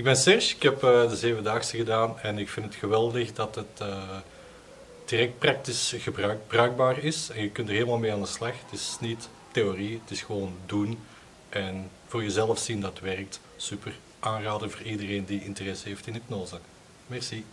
Ik ben Serge, ik heb eh, de zevendaagse gedaan en ik vind het geweldig dat het eh, direct praktisch bruikbaar is en je kunt er helemaal mee aan de slag. Het is niet theorie, het is gewoon doen en voor jezelf zien dat het werkt. Super aanraden voor iedereen die interesse heeft in hypnose. Merci.